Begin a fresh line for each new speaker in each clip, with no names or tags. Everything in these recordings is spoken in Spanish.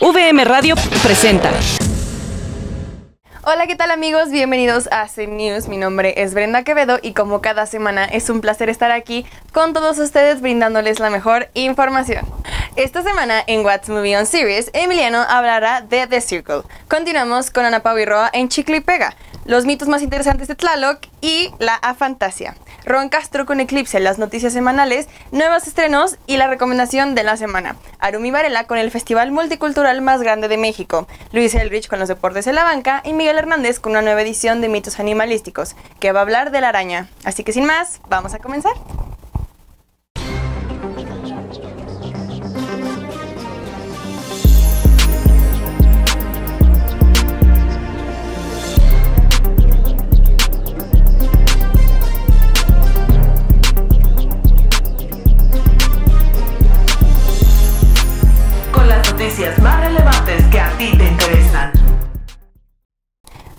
VM Radio presenta.
Hola, ¿qué tal amigos? Bienvenidos a C News. Mi nombre es Brenda Quevedo y como cada semana es un placer estar aquí con todos ustedes brindándoles la mejor información. Esta semana en What's Movie on Series, Emiliano hablará de The Circle. Continuamos con Ana Pau y Roa en Chicle y Pega, los mitos más interesantes de Tlaloc y la afantasia. Ron Castro con Eclipse, las noticias semanales, nuevos estrenos y la recomendación de la semana. Arumi Varela con el festival multicultural más grande de México. Luis Elrich con los deportes en la banca y Miguel Hernández con una nueva edición de mitos animalísticos, que va a hablar de la araña. Así que sin más, vamos a comenzar.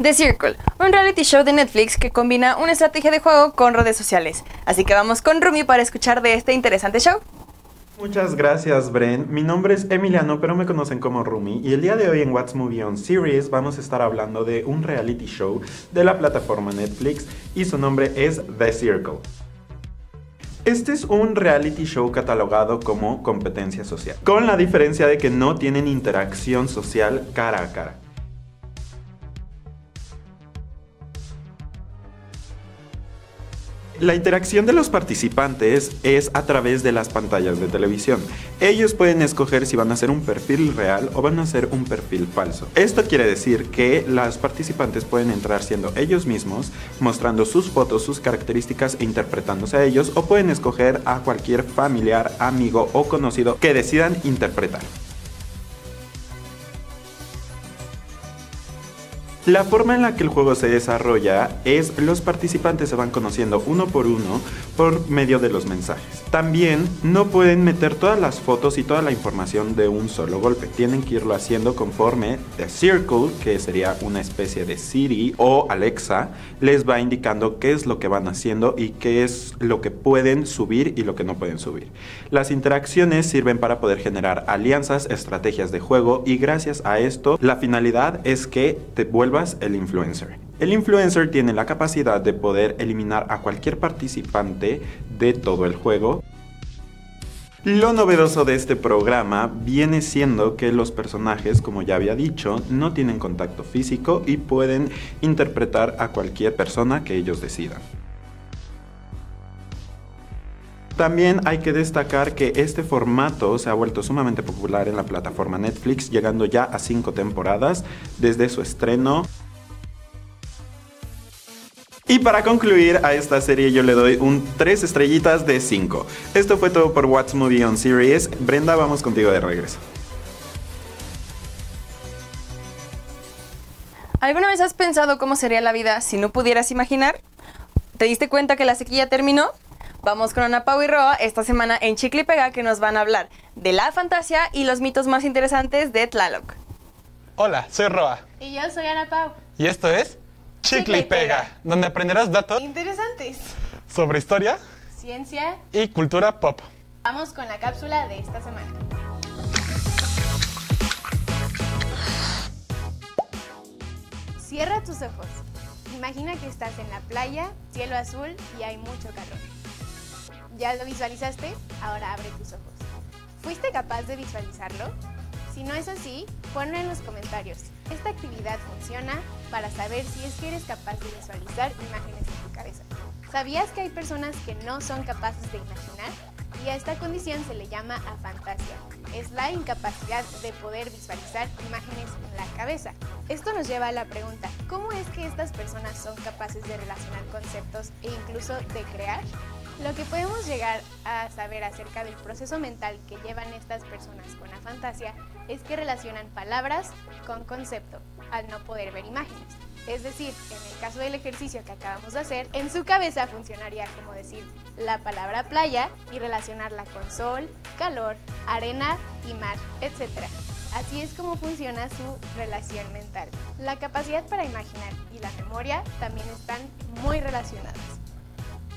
The Circle, un reality show de Netflix que combina una estrategia de juego con redes sociales. Así que vamos con Rumi para escuchar de este interesante show.
Muchas gracias, Bren. Mi nombre es Emiliano, pero me conocen como Rumi. Y el día de hoy en What's Movie On Series vamos a estar hablando de un reality show de la plataforma Netflix y su nombre es The Circle. Este es un reality show catalogado como competencia social, con la diferencia de que no tienen interacción social cara a cara. La interacción de los participantes es a través de las pantallas de televisión. Ellos pueden escoger si van a hacer un perfil real o van a hacer un perfil falso. Esto quiere decir que los participantes pueden entrar siendo ellos mismos, mostrando sus fotos, sus características e interpretándose a ellos, o pueden escoger a cualquier familiar, amigo o conocido que decidan interpretar. La forma en la que el juego se desarrolla es los participantes se van conociendo uno por uno por medio de los mensajes. También no pueden meter todas las fotos y toda la información de un solo golpe. Tienen que irlo haciendo conforme The Circle, que sería una especie de Siri o Alexa, les va indicando qué es lo que van haciendo y qué es lo que pueden subir y lo que no pueden subir. Las interacciones sirven para poder generar alianzas, estrategias de juego y gracias a esto la finalidad es que te vuelvas el influencer. El influencer tiene la capacidad de poder eliminar a cualquier participante de todo el juego. Lo novedoso de este programa viene siendo que los personajes, como ya había dicho, no tienen contacto físico y pueden interpretar a cualquier persona que ellos decidan. También hay que destacar que este formato se ha vuelto sumamente popular en la plataforma Netflix, llegando ya a 5 temporadas desde su estreno. Y para concluir a esta serie yo le doy un 3 estrellitas de 5. Esto fue todo por What's Movie on Series. Brenda, vamos contigo de regreso.
¿Alguna vez has pensado cómo sería la vida si no pudieras imaginar? ¿Te diste cuenta que la sequía terminó? Vamos con Ana Pau y Roa esta semana en Chicle y Pega que nos van a hablar de la fantasía y los mitos más interesantes de Tlaloc.
Hola, soy Roa
Y yo soy Ana Pau.
y esto es Chicle y Pega, donde aprenderás datos
Interesantes.
sobre historia
Ciencia.
y cultura pop.
Vamos con la cápsula de esta semana. Cierra tus ojos. Imagina que estás en la playa, cielo azul y hay mucho calor. ¿Ya lo visualizaste? Ahora abre tus ojos. ¿Fuiste capaz de visualizarlo? Si no es así, ponlo en los comentarios. Esta actividad funciona para saber si es que eres capaz de visualizar imágenes en tu cabeza. ¿Sabías que hay personas que no son capaces de imaginar? Y a esta condición se le llama afantasia. Es la incapacidad de poder visualizar imágenes en la cabeza. Esto nos lleva a la pregunta, ¿cómo es que estas personas son capaces de relacionar conceptos e incluso de crear? Lo que podemos llegar a saber acerca del proceso mental que llevan estas personas con la fantasía es que relacionan palabras con concepto, al no poder ver imágenes. Es decir, en el caso del ejercicio que acabamos de hacer, en su cabeza funcionaría como decir la palabra playa y relacionarla con sol, calor, arena y mar, etc. Así es como funciona su relación mental. La capacidad para imaginar y la memoria también están muy relacionadas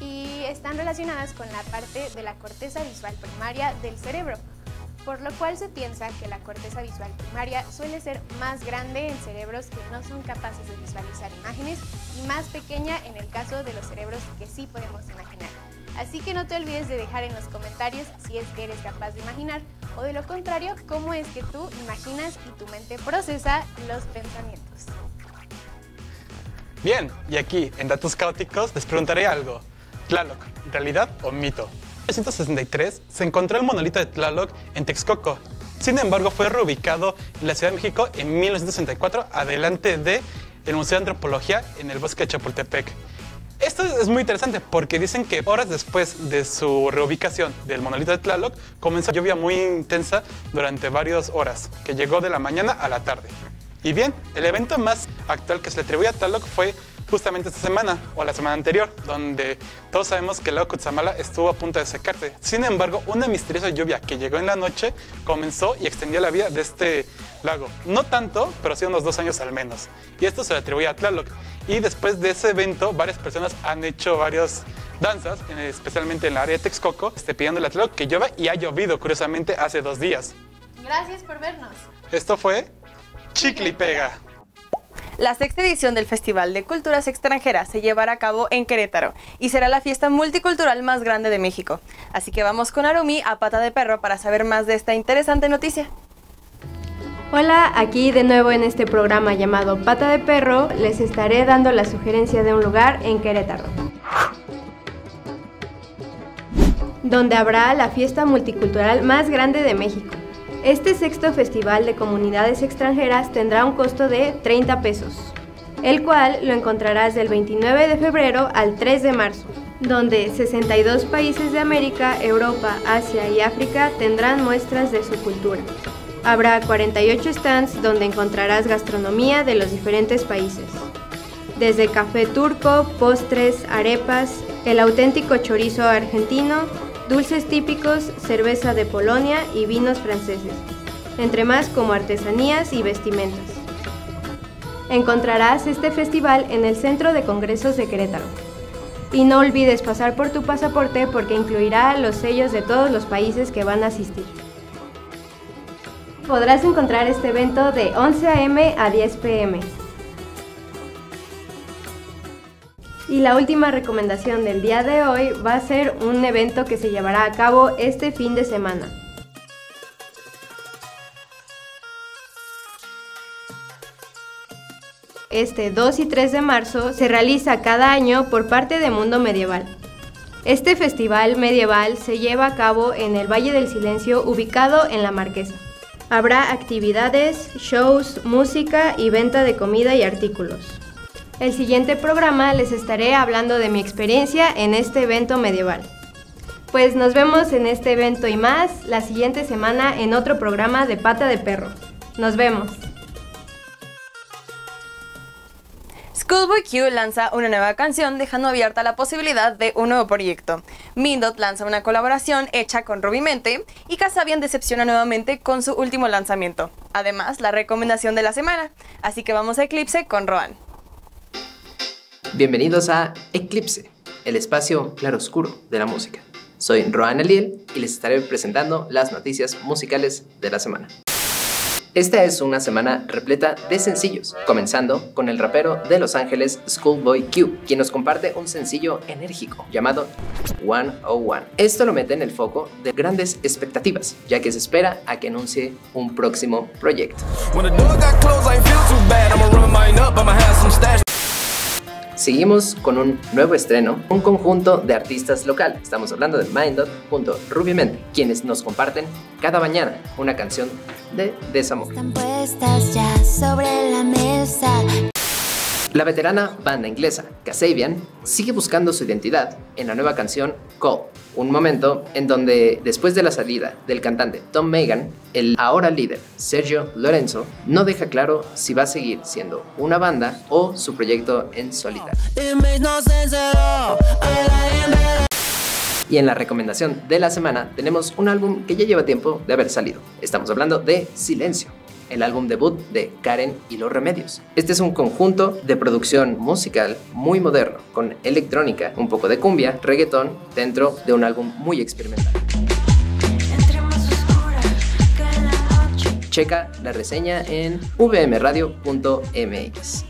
y están relacionadas con la parte de la corteza visual primaria del cerebro. por lo cual se piensa que la corteza visual primaria suele ser más grande en cerebros que no son capaces de visualizar imágenes y más pequeña en el caso de los cerebros que sí podemos imaginar. Así que no te olvides de dejar en los comentarios si es que eres capaz de imaginar o de lo contrario, cómo es que tú imaginas y tu mente procesa los pensamientos.
Bien, y aquí, en Datos Caóticos, les preguntaré algo. Tlaloc, ¿realidad o mito? En 1963 se encontró el monolito de Tlaloc en Texcoco. Sin embargo, fue reubicado en la Ciudad de México en 1964, adelante de el Museo de Antropología en el bosque de Chapultepec. Esto es muy interesante porque dicen que horas después de su reubicación del monolito de Tlaloc comenzó lluvia muy intensa durante varias horas, que llegó de la mañana a la tarde. Y bien, el evento más actual que se le atribuye a Tlaloc fue justamente esta semana o la semana anterior, donde todos sabemos que el lago Cutzamala estuvo a punto de secarse. Sin embargo, una misteriosa lluvia que llegó en la noche comenzó y extendió la vida de este lago. No tanto, pero sí unos dos años al menos. Y esto se le atribuye a Tlaloc. Y después de ese evento, varias personas han hecho varias danzas, especialmente en el área de Texcoco, este, pidiéndole a Tlaloc que llueva y ha llovido, curiosamente, hace dos días.
Gracias por vernos.
Esto fue Chicle y Pega.
La sexta edición del Festival de Culturas Extranjeras se llevará a cabo en Querétaro y será la fiesta multicultural más grande de México. Así que vamos con Arumi a pata de perro para saber más de esta interesante noticia.
Hola, aquí de nuevo en este programa llamado Pata de Perro les estaré dando la sugerencia de un lugar en Querétaro, donde habrá la fiesta multicultural más grande de México. Este sexto festival de comunidades extranjeras tendrá un costo de 30 pesos, el cual lo encontrarás del 29 de febrero al 3 de marzo, donde 62 países de América, Europa, Asia y África tendrán muestras de su cultura. Habrá 48 stands donde encontrarás gastronomía de los diferentes países. Desde café turco, postres, arepas, el auténtico chorizo argentino, dulces típicos, cerveza de Polonia y vinos franceses, entre más como artesanías y vestimentas. Encontrarás este festival en el Centro de Congresos de Querétaro. Y no olvides pasar por tu pasaporte porque incluirá los sellos de todos los países que van a asistir. Podrás encontrar este evento de 11 a.m. a 10 p.m. Y la última recomendación del día de hoy va a ser un evento que se llevará a cabo este fin de semana. Este 2 y 3 de marzo se realiza cada año por parte de Mundo Medieval. Este festival medieval se lleva a cabo en el Valle del Silencio ubicado en La Marquesa. Habrá actividades, shows, música y venta de comida y artículos. El siguiente programa les estaré hablando de mi experiencia en este evento medieval. Pues nos vemos en este evento y más la siguiente semana en otro programa de Pata de Perro. Nos vemos.
Schoolboy Q lanza una nueva canción dejando abierta la posibilidad de un nuevo proyecto. Mindot lanza una colaboración hecha con Rubimente y Casabian decepciona nuevamente con su último lanzamiento. Además, la recomendación de la semana. Así que vamos a Eclipse con Roan.
Bienvenidos a Eclipse, el espacio claroscuro de la música. Soy Rohan Eliel y les estaré presentando las noticias musicales de la semana. Esta es una semana repleta de sencillos, comenzando con el rapero de Los Ángeles Schoolboy Q, quien nos comparte un sencillo enérgico llamado 101. Esto lo mete en el foco de grandes expectativas, ya que se espera a que anuncie un próximo proyecto. Seguimos con un nuevo estreno, un conjunto de artistas local. Estamos hablando de Mindot junto Rubimente, quienes nos comparten cada mañana una canción de desamor.
Están puestas ya sobre la mesa.
La veterana banda inglesa Kasabian sigue buscando su identidad en la nueva canción Call, un momento en donde después de la salida del cantante Tom Megan, el ahora líder Sergio Lorenzo no deja claro si va a seguir siendo una banda o su proyecto en solitario. Y en la recomendación de la semana tenemos un álbum que ya lleva tiempo de haber salido. Estamos hablando de Silencio, el álbum debut de Karen y los Remedios. Este es un conjunto de producción musical muy moderno, con electrónica, un poco de cumbia, reggaetón, dentro de un álbum muy experimental. Checa la reseña en vmradio.mx.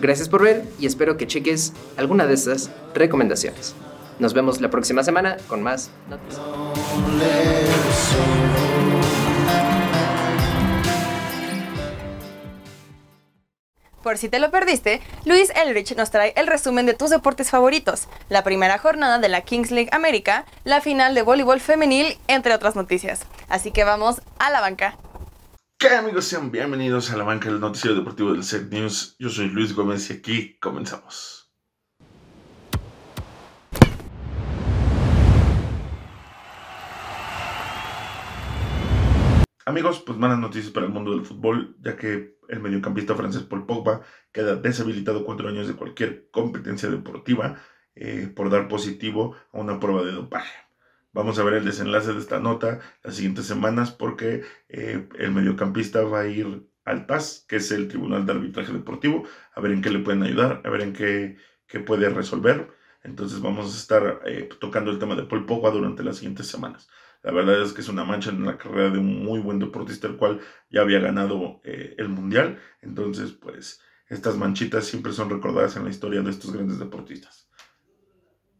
Gracias por ver y espero que cheques alguna de estas recomendaciones. Nos vemos la próxima semana con más noticias.
Por si te lo perdiste, Luis Elrich nos trae el resumen de tus deportes favoritos, la primera jornada de la Kings League América, la final de voleibol femenil, entre otras noticias. Así que vamos a la banca.
¿Qué amigos? Sean bienvenidos a la banca del noticiero deportivo del Set News. Yo soy Luis Gómez y aquí comenzamos. Amigos, pues malas noticias para el mundo del fútbol, ya que el mediocampista francés Paul Pogba queda deshabilitado cuatro años de cualquier competencia deportiva eh, por dar positivo a una prueba de dopaje. Vamos a ver el desenlace de esta nota las siguientes semanas porque eh, el mediocampista va a ir al TAS, que es el Tribunal de Arbitraje Deportivo, a ver en qué le pueden ayudar, a ver en qué, puede resolver. Entonces vamos a estar eh, tocando el tema de Paul Pogba durante las siguientes semanas. La verdad es que es una mancha en la carrera de un muy buen deportista, el cual ya había ganado eh, el Mundial. Entonces, pues, estas manchitas siempre son recordadas en la historia de estos grandes deportistas.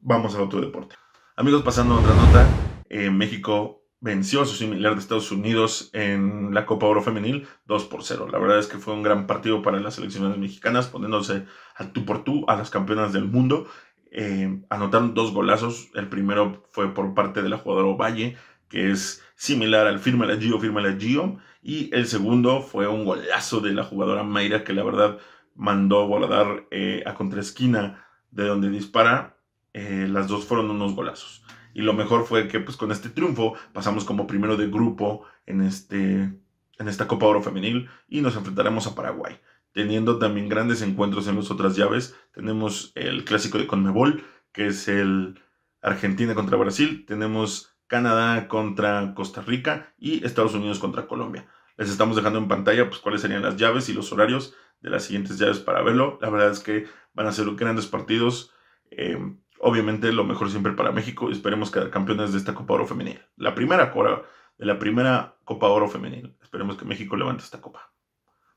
Vamos a otro deporte. Amigos, pasando a otra nota, eh, México venció a su similar de Estados Unidos en la Copa Oro Femenil 2 por 0. La verdad es que fue un gran partido para las selecciones mexicanas, poniéndose a tú por tú a las campeonas del mundo. Eh, anotaron dos golazos. El primero fue por parte de la jugadora Valle, que es similar al firma la Gio, firma la Gio. Y el segundo fue un golazo de la jugadora Mayra, que la verdad mandó guardar eh, a contraesquina de donde dispara. Eh, las dos fueron unos golazos. Y lo mejor fue que pues con este triunfo pasamos como primero de grupo en, este, en esta Copa Oro Femenil y nos enfrentaremos a Paraguay. Teniendo también grandes encuentros en las otras llaves. Tenemos el clásico de Conmebol, que es el Argentina contra Brasil. Tenemos Canadá contra Costa Rica y Estados Unidos contra Colombia. Les estamos dejando en pantalla pues, cuáles serían las llaves y los horarios de las siguientes llaves para verlo. La verdad es que van a ser grandes partidos. Eh, obviamente lo mejor siempre para México. Esperemos quedar campeones de esta Copa Oro Femenil. La primera de la primera Copa Oro Femenil. Esperemos que México levante esta copa.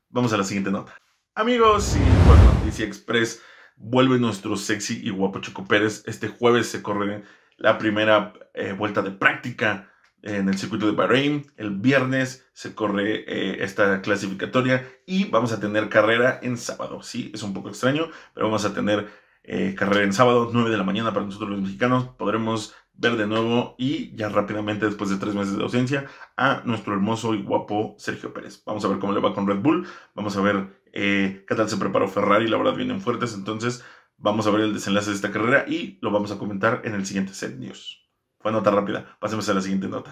Vamos a la siguiente nota. Amigos y por Noticia Express, vuelve nuestro sexy y guapo Choco Pérez. Este jueves se corre la primera eh, vuelta de práctica en el circuito de Bahrein. El viernes se corre eh, esta clasificatoria y vamos a tener carrera en sábado. Sí, es un poco extraño, pero vamos a tener eh, carrera en sábado, 9 de la mañana para nosotros los mexicanos. Podremos ver de nuevo y ya rápidamente, después de tres meses de ausencia, a nuestro hermoso y guapo Sergio Pérez. Vamos a ver cómo le va con Red Bull. Vamos a ver qué tal se preparó Ferrari. La verdad, vienen fuertes. Entonces, Vamos a ver el desenlace de esta carrera y lo vamos a comentar en el siguiente set news. Fue nota rápida. Pasemos a la siguiente nota.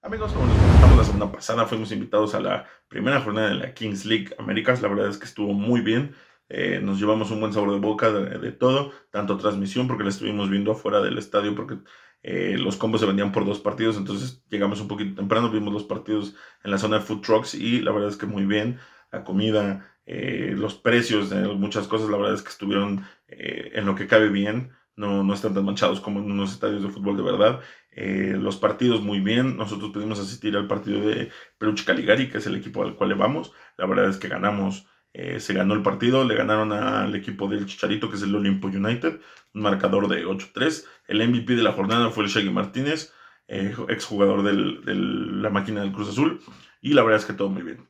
Amigos, como les comentamos la semana pasada, fuimos invitados a la primera jornada de la Kings League Américas. La verdad es que estuvo muy bien. Eh, nos llevamos un buen sabor de boca de, todo, tanto transmisión, porque la estuvimos viendo afuera del estadio, porque eh, los combos se vendían por dos partidos, entonces llegamos un poquito temprano, vimos los partidos en la zona de food trucks y la verdad es que muy bien. La comida, eh, los precios de muchas cosas, la verdad es que estuvieron eh, en lo que cabe bien, no, no están tan manchados como en unos estadios de fútbol de verdad. Eh, los partidos muy bien, nosotros pudimos asistir al partido de Peruche Caligari, que es el equipo al cual le vamos. La verdad es que ganamos, se ganó el partido, le ganaron al equipo del Chicharito, que es el Olimpo United, un marcador de 8-3. El MVP de la jornada fue el Shaggy Martínez, exjugador de la máquina del Cruz Azul, y la verdad es que todo muy bien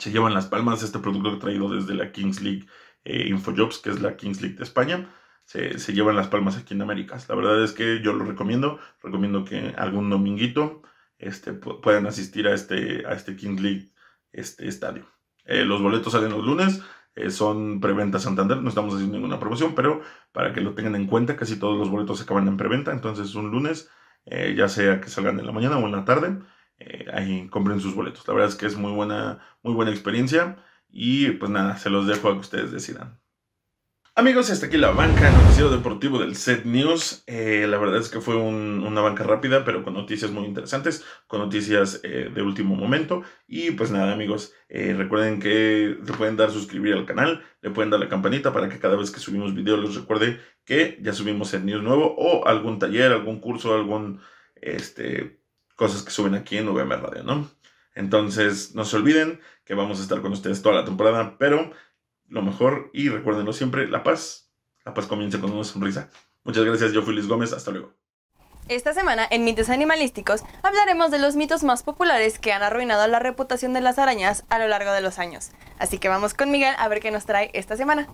se llevan las palmas este producto traído desde la Kings League eh, Infojobs, que es la Kings League de España. Se, llevan las palmas aquí en Américas. La verdad es que yo lo recomiendo. Recomiendo que algún dominguito este, puedan asistir a este, a este Kings League este estadio. Eh, los boletos salen los lunes. Eh, son preventa Santander. No estamos haciendo ninguna promoción, pero para que lo tengan en cuenta, casi todos los boletos se acaban en preventa. Entonces, un lunes, ya sea que salgan en la mañana o en la tarde, eh, ahí compren sus boletos. La verdad es que es muy buena, muy buena experiencia. Y pues nada, se los dejo a que ustedes decidan. Amigos, hasta aquí la banca, noticiero deportivo del Set News. Eh, la verdad es que fue una banca rápida, pero con noticias muy interesantes, con noticias eh, de último momento. Y pues nada, amigos, recuerden que le pueden dar suscribir al canal, le pueden dar la campanita para que cada vez que subimos video les recuerde que ya subimos Set News nuevo o algún taller, algún curso, algún este, cosas que suben aquí en VM Radio, ¿no? Entonces, no se olviden que vamos a estar con ustedes toda la temporada, pero lo mejor y recuérdenlo siempre, la paz. La paz comienza con una sonrisa. Muchas gracias, yo fui Luis Gómez, hasta luego.
Esta semana en Mitos Animalísticos hablaremos de los mitos más populares que han arruinado la reputación de las arañas a lo largo de los años. Así que vamos con Miguel a ver qué nos trae esta semana.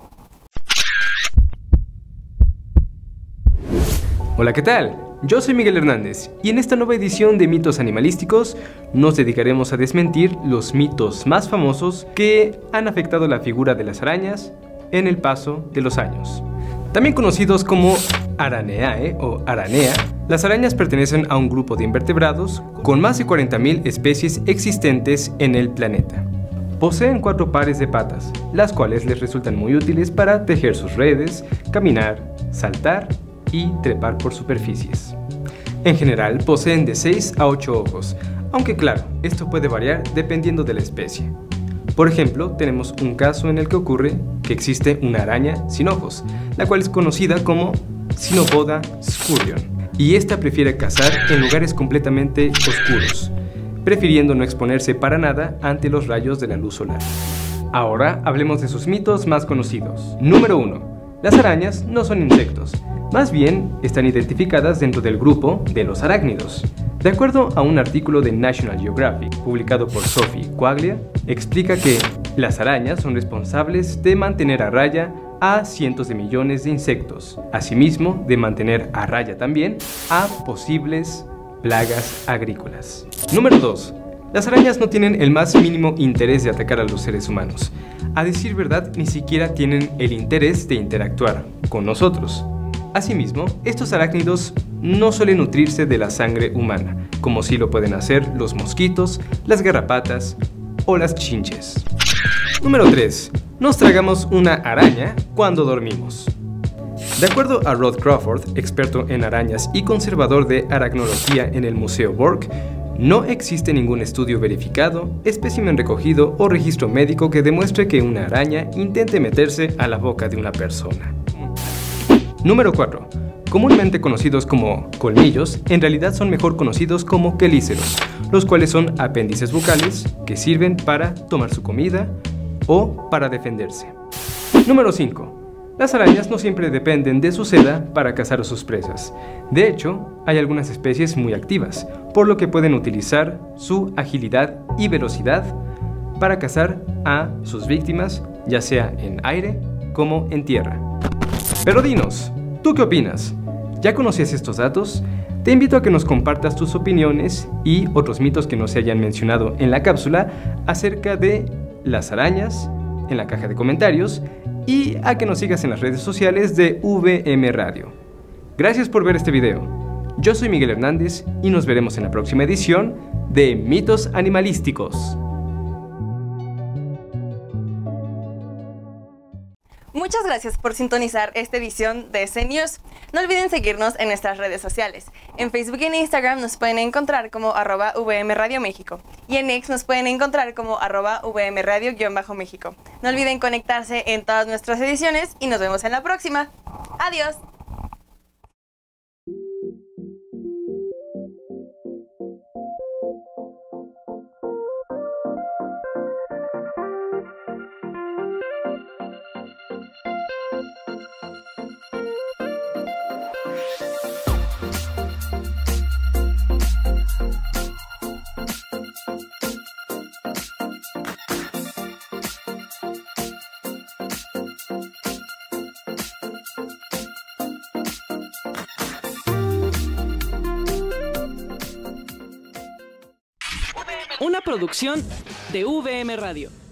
Hola, ¿qué tal? Yo soy Miguel Hernández y en esta nueva edición de Mitos Animalísticos nos dedicaremos a desmentir los mitos más famosos que han afectado la figura de las arañas en el paso de los años. También conocidos como Araneae o Aranea, las arañas pertenecen a un grupo de invertebrados con más de 40.000 especies existentes en el planeta. Poseen cuatro pares de patas, las cuales les resultan muy útiles para tejer sus redes, caminar, saltar y trepar por superficies. En general, poseen de 6 a 8 ojos, aunque claro, esto puede variar dependiendo de la especie. Por ejemplo, tenemos un caso en el que ocurre que existe una araña sin ojos, la cual es conocida como Sinopoda scurrion, y esta prefiere cazar en lugares completamente oscuros, prefiriendo no exponerse para nada ante los rayos de la luz solar. Ahora hablemos de sus mitos más conocidos. Número 1. Las arañas no son insectos, más bien están identificadas dentro del grupo de los arácnidos. De acuerdo a un artículo de National Geographic publicado por Sophie Quaglia, explica que las arañas son responsables de mantener a raya a cientos de millones de insectos, asimismo de mantener a raya también a posibles plagas agrícolas. Número 2. Las arañas no tienen el más mínimo interés de atacar a los seres humanos. A decir verdad, ni siquiera tienen el interés de interactuar con nosotros. Asimismo, estos arácnidos no suelen nutrirse de la sangre humana, como sí lo pueden hacer los mosquitos, las garrapatas o las chinches. Número 3. Nos tragamos una araña cuando dormimos. De acuerdo a Rod Crawford, experto en arañas y conservador de aracnología en el Museo Borg, no existe ningún estudio verificado, espécimen recogido o registro médico que demuestre que una araña intente meterse a la boca de una persona. Número 4. Comúnmente conocidos como colmillos, en realidad son mejor conocidos como quelíceros, los cuales son apéndices bucales que sirven para tomar su comida o para defenderse. Número 5. Las arañas no siempre dependen de su seda para cazar a sus presas. De hecho, hay algunas especies muy activas, por lo que pueden utilizar su agilidad y velocidad para cazar a sus víctimas, ya sea en aire como en tierra. Pero dinos, ¿tú qué opinas? ¿Ya conocías estos datos? Te invito a que nos compartas tus opiniones y otros mitos que no se hayan mencionado en la cápsula acerca de las arañas en la caja de comentarios y a que nos sigas en las redes sociales de VM Radio. Gracias por ver este video. Yo soy Miguel Hernández y nos veremos en la próxima edición de Mitos Animalísticos.
Muchas gracias por sintonizar esta edición de C News. No olviden seguirnos en nuestras redes sociales. En Facebook y en Instagram nos pueden encontrar como arroba VM Radio México. Y en X nos pueden encontrar como arroba VM Radio-México. No olviden conectarse en todas nuestras ediciones y nos vemos en la próxima. Adiós.
Producción de VM Radio.